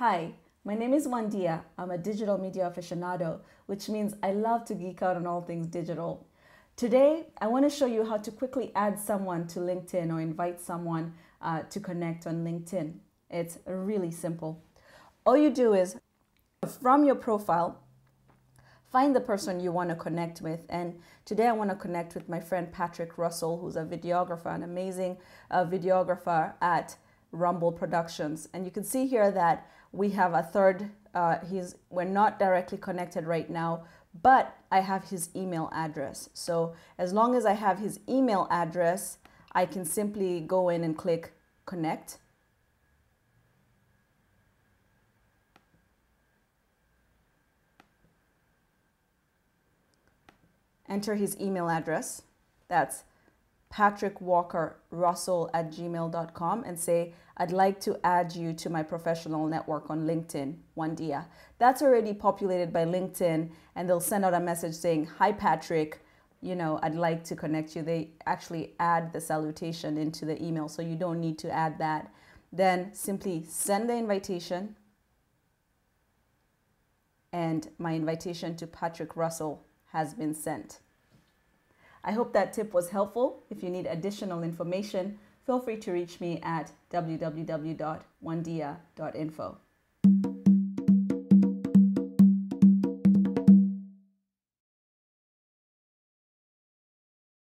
Hi, my name is Wandia. I'm a digital media aficionado, which means I love to geek out on all things digital. Today, I want to show you how to quickly add someone to LinkedIn or invite someone uh, to connect on LinkedIn. It's really simple. All you do is from your profile, find the person you want to connect with. And today I want to connect with my friend Patrick Russell, who's a videographer, an amazing uh, videographer at Rumble Productions. And you can see here that we have a third, uh, he's, we're not directly connected right now, but I have his email address. So as long as I have his email address, I can simply go in and click connect. Enter his email address. That's Patrick Walker Russell at gmail.com and say, I'd like to add you to my professional network on LinkedIn, Wandia. That's already populated by LinkedIn, and they'll send out a message saying, Hi, Patrick, you know, I'd like to connect you. They actually add the salutation into the email, so you don't need to add that. Then simply send the invitation, and my invitation to Patrick Russell has been sent. I hope that tip was helpful. If you need additional information, feel free to reach me at www.wandia.info.